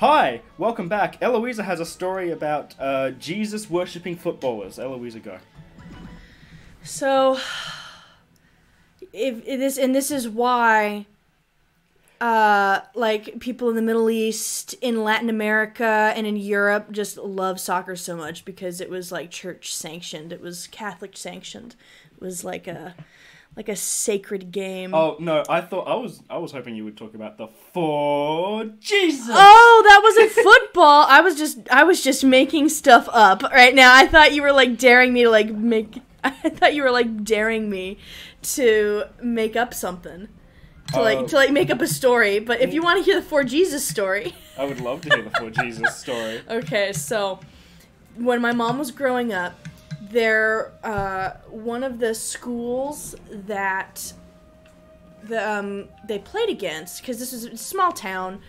Hi, welcome back. Eloisa has a story about uh, Jesus worshipping footballers. Eloisa, go. So, if, this and this is why, uh, like people in the Middle East, in Latin America, and in Europe just love soccer so much because it was like church sanctioned. It was Catholic sanctioned. It was like a like a sacred game. Oh no, I thought I was I was hoping you would talk about the for Jesus. Oh, that wasn't football. I was just I was just making stuff up right now. I thought you were like daring me to like make I thought you were like daring me to make up something. To like Oh. to like make up a story, but if you mm. want to hear the for Jesus story. I would love to hear the for Jesus story. Okay, so when my mom was growing up, there uh, one of the schools that the um, they played against because this is a small town,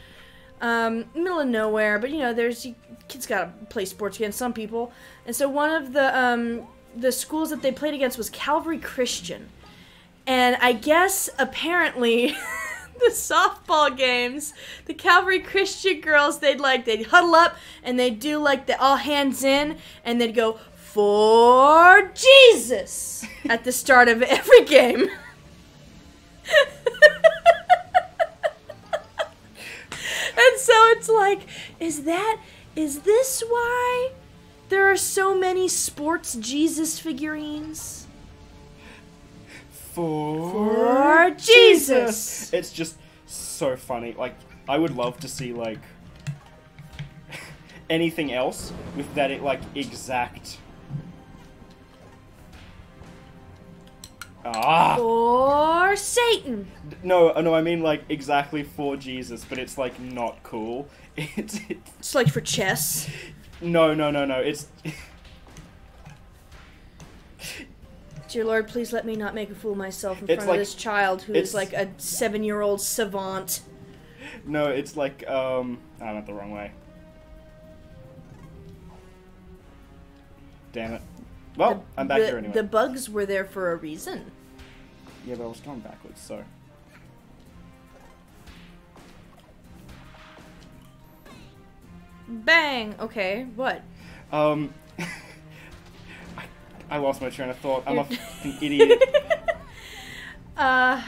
um, middle of nowhere. But you know, there's you, kids gotta play sports against some people, and so one of the um, the schools that they played against was Calvary Christian, and I guess apparently. the softball games, the Calvary Christian girls, they'd like they'd huddle up and they'd do like the all hands in and they'd go for Jesus at the start of every game. and so it's like, is that is this why there are so many sports Jesus figurines? For, For Jesus. It's just so funny. Like I would love to see like anything else with that it like exact Ah For Satan. no no I mean like exactly for Jesus, but it's like not cool. It's, it's It's like for chess. no no no no. It's Dear Lord, please let me not make a fool of myself in It's front like- of this child who is like a seven year old savant. no, it's like um I went the wrong way. Damn it. Well, The- I'm back the, here anyway. The bugs were there for a reason. Yeah, but I was going backwards, so. Bang! Okay, what? Um. I, I lost my train of thought. I'm a fucking idiot. Uh,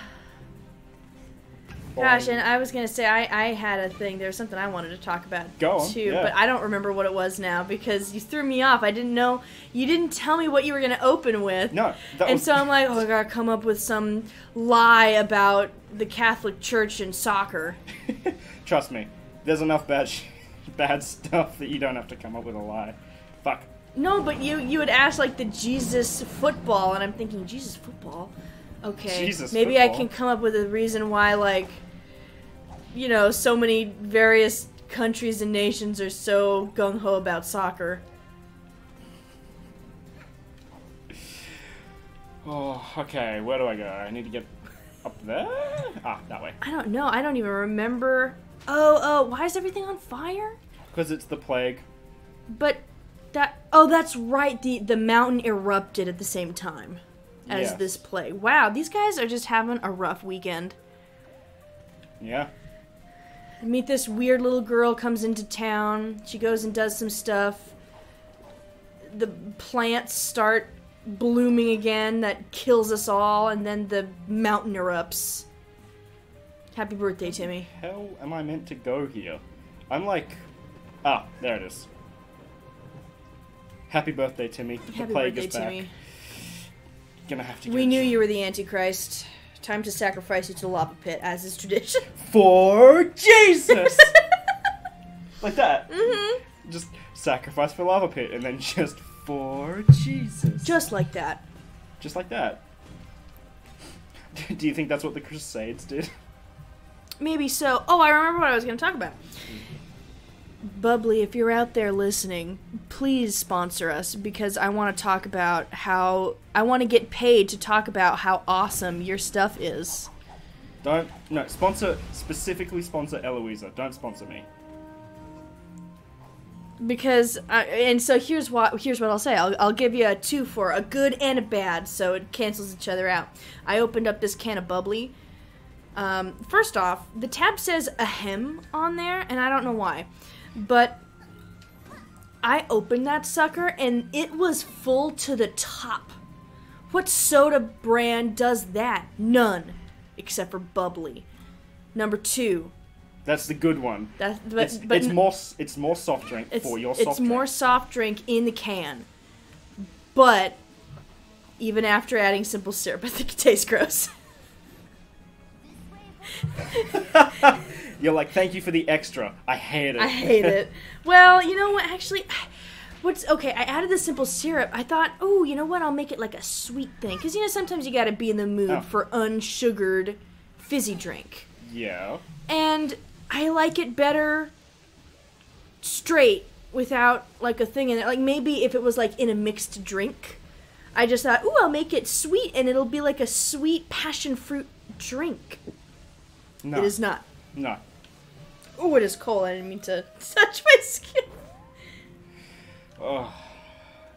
gosh, and I was gonna say I, I had a thing. There was something I wanted to talk about Go on, too, yeah. but I don't remember what it was now because you threw me off. I didn't know. You didn't tell me what you were gonna open with. No, and was. so I'm like, oh, I gotta come up with some lie about the Catholic Church and soccer. Trust me, there's enough bad, sh- bad stuff that you don't have to come up with a lie. Fuck. No, but you you had asked like the Jesus football, and I'm thinking Jesus football. Okay, Jesus maybe I can come up with a reason why like, you know, so many various countries and nations are so gung ho about soccer. Oh, okay. Where do I go? I need to get up there. Ah, that way. I don't know. I don't even remember. Oh, oh, why is everything on fire? Because it's the plague. But that oh, that's right. The the mountain erupted at the same time as this play. Wow, these guys are just having a rough weekend. Yeah. meet this weird little girl comes into town she goes and does some stuff the plants start blooming again that kills us all and then the mountain erupts happy birthday timmy Hell, am I meant to go here? I'm like. Ah, there it is. Happy birthday, Timmy. The happy plague birthday is back. Gonna have to. we knew you were the antichrist time to sacrifice you to the lava pit as is tradition for Jesus. like that. mm-hmm. Just sacrifice for lava pit, and then just for Jesus. just like that just like that. Do you think that's what the Crusades did? Maybe so. Oh, I remember what I was going to talk about. Bubly, if you're out there listening, please sponsor us because I want to talk about how I want to get paid to talk about how awesome your stuff is. Don't no sponsor specifically sponsor Eloisa. Don't sponsor me. Because uh, and so here's what here's what I'll say. I'll, I'll give you a two for a good and a bad, so it cancels each other out. I opened up this can of bubly, Um, first off, the tab says ahem on there, and I don't know why, but I opened that sucker and it was full to the top. What soda brand does that? None, except for bubly. Number two, That's the good one. that but, It's, but it's n- more it's more soft drink it's, for your it's soft more soft drink in the can. But even after adding simple syrup, I think it tastes gross. You're like, thank you for the extra. I hate it. I hate it. Well, you know what? Actually, what's okay? I added the simple syrup. I thought, oh, you know what? I'll make it like a sweet thing because you know sometimes you got to be in the mood Oh. for unsugared fizzy drink, yeah. and I like it better straight without like a thing in it. Like maybe if it was like in a mixed drink. I just thought, ooh, I'll make it sweet, and it'll be like a sweet passion fruit drink. No. It is not. No. Oh, it is cold. I didn't mean to touch my skin. Oh.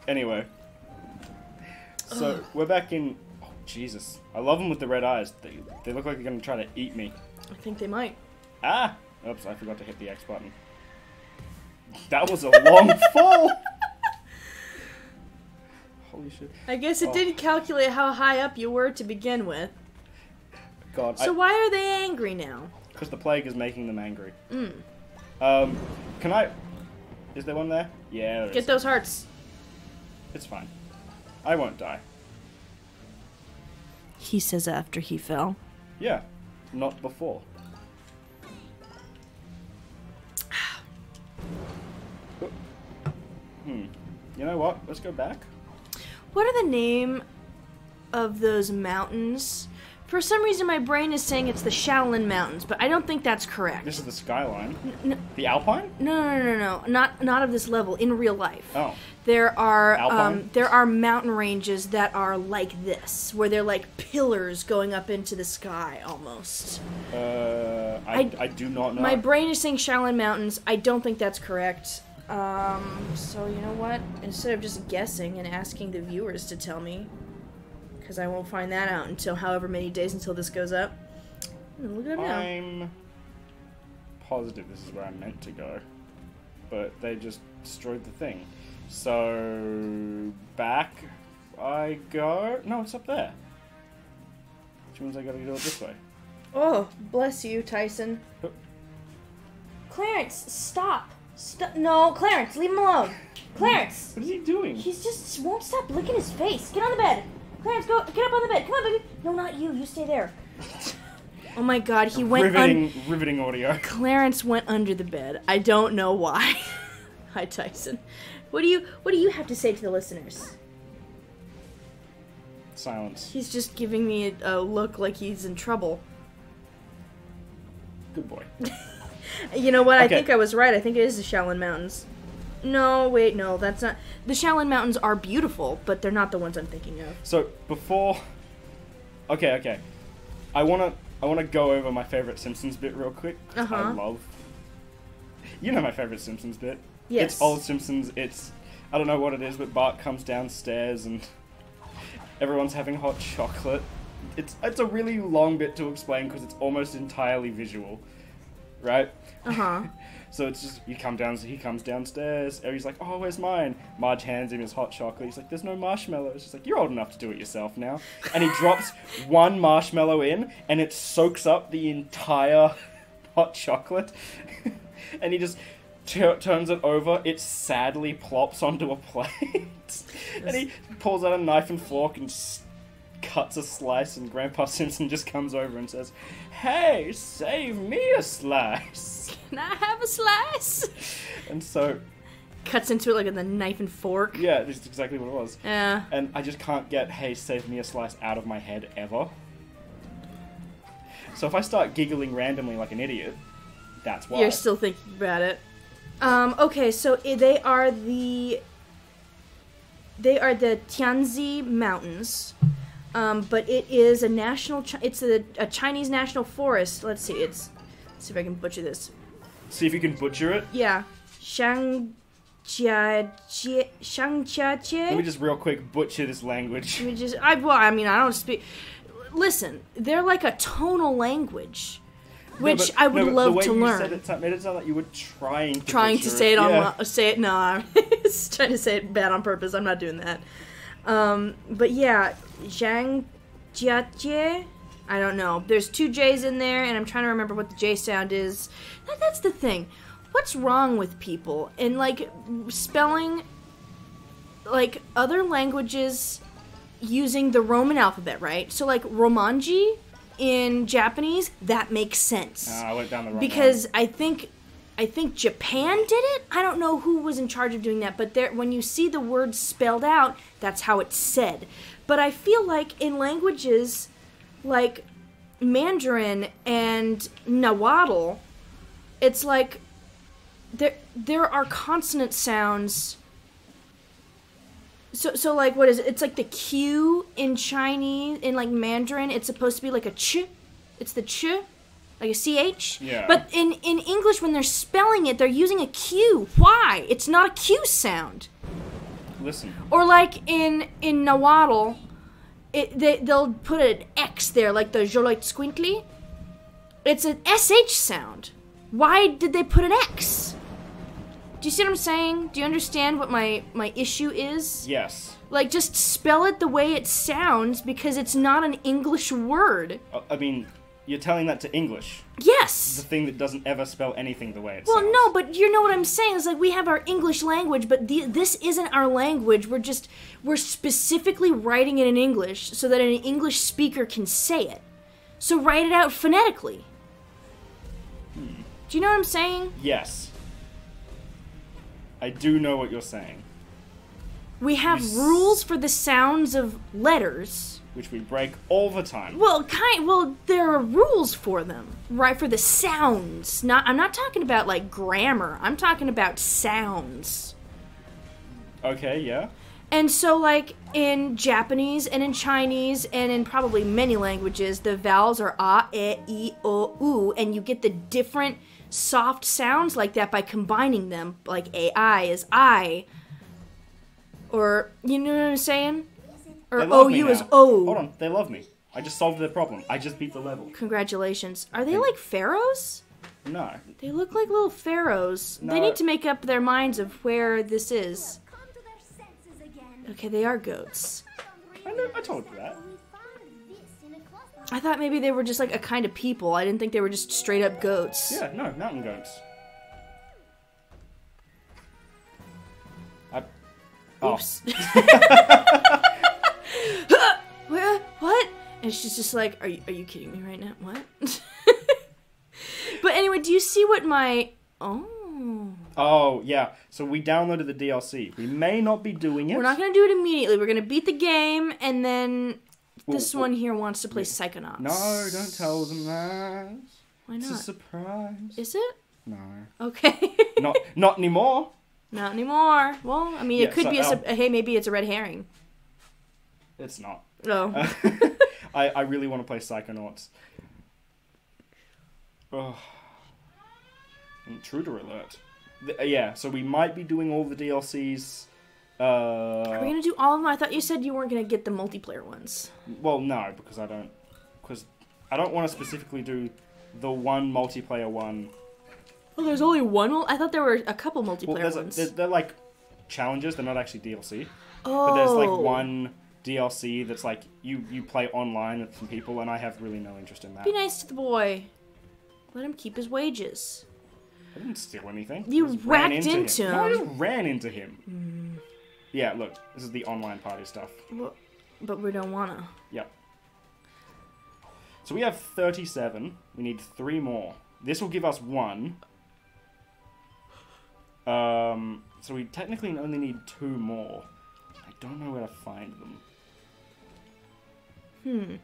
Anyway. So we're back in. Oh, Jesus. I love them with the red eyes. They, they look like they're going to try to eat me. I think they might. Ah! Oops, I forgot to hit the X button. That was a long fall! Holy shit. I guess it Oh. didn't calculate how high up you were to begin with. God. So why are they angry now? Because the plague is making them angry. Mm. Um, can I. Is there one there? Yeah, there is. Get those hearts. It's fine. I won't die. He says after he fell. Yeah, not before. hmm. You know what? Let's go back. What are the name of those mountains? For some reason, my brain is saying it's the Shaolin Mountains, but I don't think that's correct. This is the skyline. N- The Alpine? No, no, no, no, no, not not of this level in real life. Oh. There are um, there are mountain ranges that are like this, where they're like pillars going up into the sky almost. Uh, I, I- I, do not know. My brain is saying Shaolin Mountains. I don't think that's correct. Um, so you know what? Instead of just guessing and asking the viewers to tell me, because I won't find that out until however many days until this goes up. I'm look up now. I'm positive this is where I'm meant to go. But they just destroyed the thing. So, back I go. No, it's up there. Which means I gotta do it this way. Oh, bless you, Tyson. Oh. Clarence, stop. Stop. No, Clarence, leave him alone. Clarence. What is he doing? He's just won't stop licking his face. Get on the bed. Clarence, go get up on the bed. Come on, baby. No, not you. You stay there. Oh my God, he went. riveting, Un- riveting audio. Clarence went under the bed. I don't know why. Hi, Tyson. What do you What do you have to say to the listeners? Silence. He's just giving me a, a look like he's in trouble. Good boy. You know what? I think I was right. I think it is the Shaolin Mountains. No, wait, no, that's not. The Shaolin Mountains are beautiful, but they're not the ones I'm thinking of. So before, okay, okay, I wanna I wanna go over my favorite Simpsons bit real quick. I Uh-huh. I love. You know my favorite Simpsons bit. Yes. It's old Simpsons. It's I don't know what it is, but Bart comes downstairs and everyone's having hot chocolate. It's it's a really long bit to explain because it's almost entirely visual, right? Uh huh. So it's just you come down. He comes downstairs. And he's like, "Oh, where's mine?" Marge hands him his hot chocolate. He's like, "There's no marshmallows." She's like, "You're old enough to do it yourself now." And he drops one marshmallow in, and it soaks up the entire hot chocolate. and he just tur turns it over. It sadly plops onto a plate. and he pulls out a knife and fork and cuts a slice. And Grandpa Simpson just comes over and says, "Hey, save me a slice." Can I have a slice? And so, Cuts into it like with a knife and fork. yeah, this is exactly what it was. Yeah. And I just can't get, hey, save me a slice out of my head ever. So if I start giggling randomly like an idiot, that's why. You're still thinking about it. Um, okay, so they are the they are the Tianzi Mountains, um, but it is a national. It's a, a Chinese national forest. Let's see. It's let's see if I can butcher this. See if you can butcher it. Yeah, Shang Jia Jie Shang Jia Let me just real quick butcher this language. Let me just. I well, I mean, I don't speak. listen, they're like a tonal language, No, which but- I would no, love the way to you learn. Said it, made it sound like you were trying to trying to say it on Yeah. say it no i'm trying to say it bad on purpose i'm not doing that um but yeah zhang jiajie? I don't know. There's two j's in there and i'm trying to remember what the j sound is. That, that's the thing. What's wrong with people? And like spelling like other languages using the roman alphabet right? So like romanji in japanese that makes sense. Ah, I went down the wrong because I think I think Japan did it. I don't know who was in charge of doing that, but there when you see the word spelled out, that's how it's said. But I feel like in languages like Mandarin and Nahuatl, it's like there there are consonant sounds. So so like what is it? It's like the Q in Chinese in like Mandarin. It's supposed to be like a ch. It's the ch, like a ch. Yeah. But in in English, when they're spelling it, they're using a Q. Why? It's not a Q sound. Listen, Or like in in Nahuatl, it they they'll put an X there, like the Xoloitzcuintli. It's an SH sound. Why did they put an X? Do you see what I'm saying? Do you understand what my my issue is? yes. Like just spell it the way it sounds because it's not an English word. Uh, I mean, you're telling that to English, Yes. the thing that doesn't ever spell anything the way it Well, sounds. no, but you know what I'm saying. It's like we have our English language, but the, this isn't our language. We're just we're specifically writing it in English so that an English speaker can say it. So write it out phonetically. Hmm. Do you know what I'm saying? Yes. I do know what you're saying, We have You rules for the sounds of letters. Which we break all the time. Well, kind well, there are rules for them, right? For the sounds. Not I'm not talking about like grammar. I'm talking about sounds. Okay, yeah. And so, like in Japanese and in Chinese and in probably many languages, the vowels are a, e, i, o, u, and you get the different soft sounds like that by combining them. Like a, I is I, or you know what I'm saying? Or They love o, me u is o. Hold on, they love me. I just solved their problem. I just beat the level. Congratulations. Are they like pharaohs? No. They look like little pharaohs. No. They need to make up their minds of where this is. Come to their senses again. Okay, they are goats. I, know, I told you that. We found this in a cluster. I thought maybe they were just like a kind of people. I didn't think they were just straight up goats. Yeah, no, mountain goats. I. Oh. Oops. What? And she's just like, are you, are you kidding me right now? What? but anyway, do you see what my. Oh. Oh, yeah. So we downloaded the DLC. We may not be doing it. We're not going to do it immediately. We're going to beat the game, and then this Well, one here wants to play Psychonauts. No, don't tell them that. Why not? It's a surprise. Is it? No. Okay. not not anymore. Not anymore. Well, I mean, Yeah, it could so, be a. um, hey, maybe it's a red herring. It's not. Oh. I, I really want to play Psychonauts. Ugh. Intruder alert. Th- uh, yeah, so we might be doing all the DLCs. Uh, Are we gonna do all of them? I thought you said you weren't gonna get the multiplayer ones. well, no, because I don't. Because I don't want to specifically do the one multiplayer one. Oh, there's only one. mul- I thought there were a couple multiplayer Well, there's a, ones. they're, they're like challenges. They're not actually DLC. oh, But there's like one DLC that's like you you play online with some people, and I have really no interest in that. Be nice to the boy. Let him keep his wages. I didn't steal anything. You I just ran whacked into No, I him. just ran into him. Yeah, look, this is the online party stuff. Well, but we don't wanna. Yep. So we have 37. We need three more. This will give us one. Um, so we technically only need two more. I don't know where to find them. Hmm.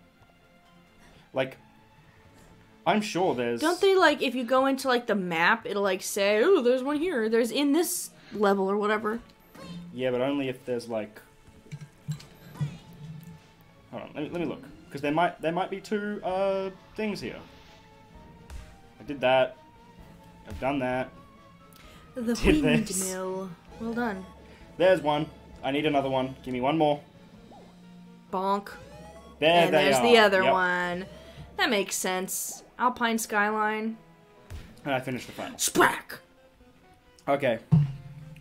Like, I'm sure there's. Don't they like if you go into like the map, it'll like say, "Oh, there's one here. There's in this level or whatever." Yeah, but only if there's like. Hold on, let me, let me look, because there might there might be two uh things here. I did that. I've done that. The windmill. Well done. There's one. I need another one. Give me one more. Bonk. There and there's are. the other Yep. one. That makes sense. Alpine Skyline. And I finished the final. Sprack. Okay.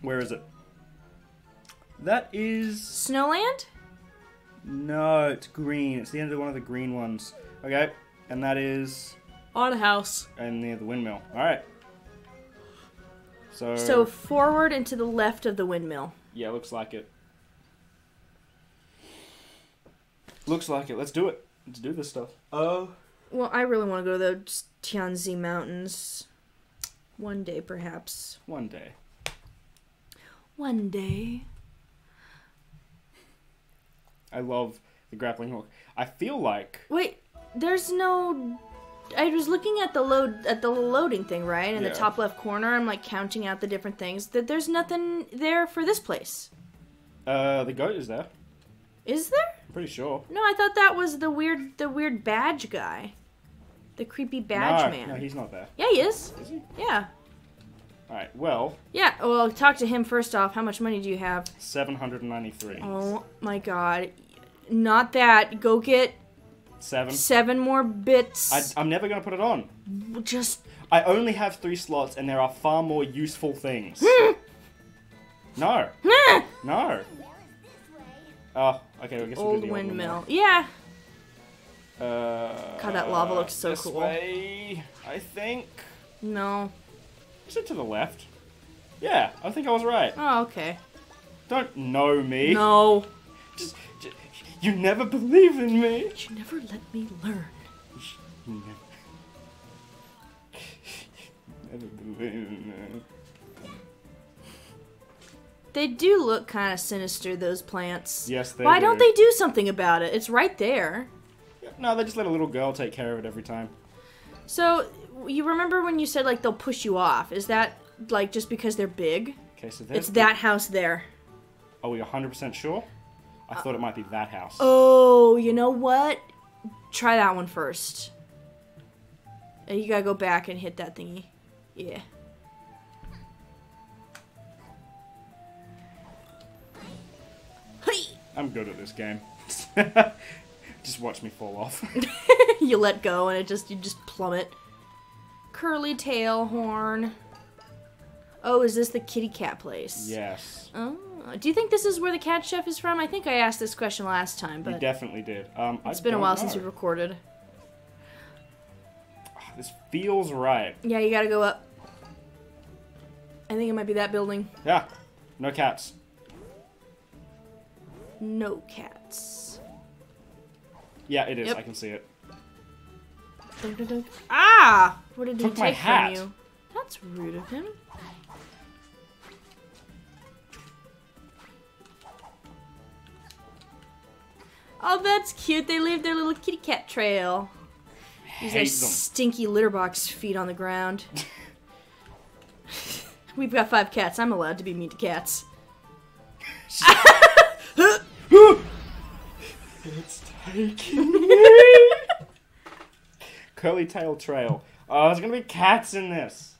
Where is it? That is. Snowland? No, it's green. It's the end of one of the green ones. Okay. And that is. On house. And near the windmill. Alright. So. So forward and to the left of the windmill. Yeah, looks like it. Looks like it. Let's do it. Let's do this stuff. Oh. Well, I really want to go to those Tianzi Mountains. One day, perhaps. One day. One day. I love the grappling hook. I feel like. Wait, there's no. I was looking at the load at the loading thing, right? In Yeah. the top left corner, I'm like counting out the different things. That there's nothing there for this place. Uh, the goat is there. Is there? Pretty sure. No, I thought that was the weird the weird badge guy. The creepy badge no, man. no, he's not there. Yeah, he is. Is he? Yeah. Alright, well, Yeah, well, talk to him first off. How much money do you have? 793. Oh my god. Not that. Go get Seven. seven more bits. I, I'm never going to put it on. Just. I only have three slots, and there are far more useful things. no. No. Oh, okay, I guess we'll Old do windmill. Yeah. Uh, God, that lava looks so this cool. Way, I think. No. Is it to the left? Yeah, I think I was right. Oh, okay. Don't know me. No. Just, just, you never believe in me. You never let me learn. You never, never believe in me. They do look kind of sinister, those plants. Yes, they Why do. don't they do something about it? It's right there. No, they just let a little girl take care of it every time. So, you remember when you said, like, they'll push you off? Is that, like, just because they're big? Okay, so It's that house there. Are we 100% sure? I thought it might be that house. Oh, you know what? Try that one first. And you gotta go back and hit that thingy. Yeah. I'm good at this game. just watch me fall off. you let go and it just you just plummet. Curly tail horn. Oh, is this the kitty cat place? yes. Oh, do you think this is where the cat chef is from? I think I asked this question last time, but You definitely did. Um, it's been a while since we recorded. This feels right. Yeah, you gotta go up. I think it might be that building. Yeah. No cats. No cats. Yeah, it is. Yep. I can see it. Dun, dun, dun. Ah! What did he Took my take hat. from you? That's rude of him. Oh, that's cute. They leave their little kitty cat trail. These are them. stinky litter box feet on the ground. We've got five cats. I'm allowed to be mean to cats. It's taking me. Curly tail trail. Oh, there's gonna be cats in this.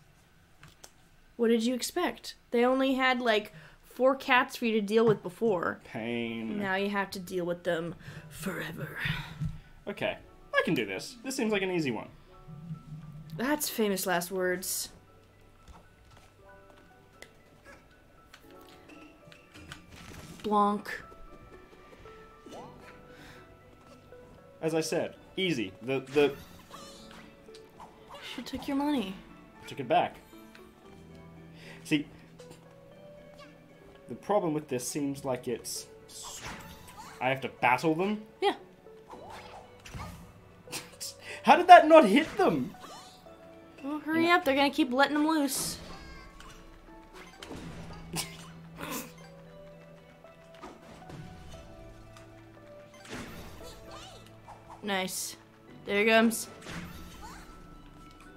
What did you expect? They only had like four cats for you to deal with before. Pain. Now you have to deal with them forever. Okay, I can do this. This seems like an easy one. That's famous last words. Blanc. As I said, easy. The the She took your money. took it back. See, the problem with this seems like it's I have to battle them. Yeah. How did that not hit them? Well, hurry up. They're gonna keep letting them loose. Nice. There he comes.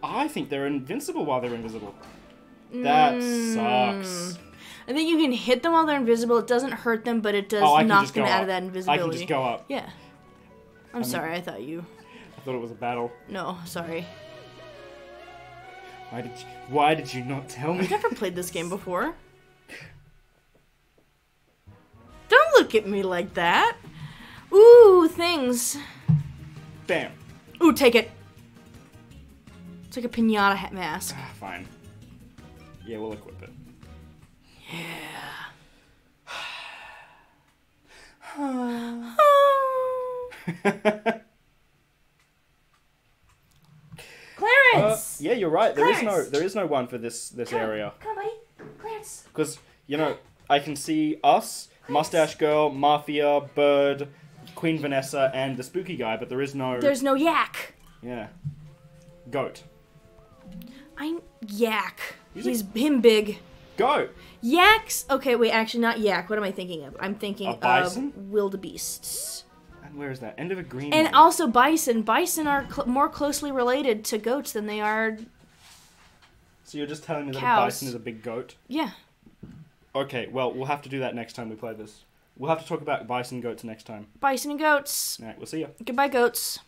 I think they're invincible while they're invisible. That Mm. sucks. I think you can hit them while they're invisible. It doesn't hurt them, but it does Oh, knock them out up. of that I invisibility. can just go up. Yeah. I'm sorry. I thought you. I thought it was a battle. No, sorry. Why did you, Why did you not tell me? I've never played this game before. Don't look at me like that. Ooh, things. Bam. Ooh, take it. It's like a pinata hat mask. Ah, fine. Yeah, we'll equip it. Yeah. Clarence. yeah, you're right. There is no there is no one for this this area Come on, buddy. Clarence. because you know I can see us, Mustache Girl, Mafia, Bird, Queen Vanessa, and the spooky guy, but there is no There's no yak. yeah goat. I'm yak. He's He's, a- him big. Goat. Yaks. Okay, wait. Actually, not yak. What am I thinking of? I'm thinking of wildebeests. And where is that? End of a green. And one. also bison. Bison are cl- more closely related to goats than they are. So you're just telling me that a bison is a big goat? Yeah. Okay, well we'll have to do that next time we play this. We'll have to talk about bison goats next time. Bison and goats. All right, we'll see you. Goodbye, goats.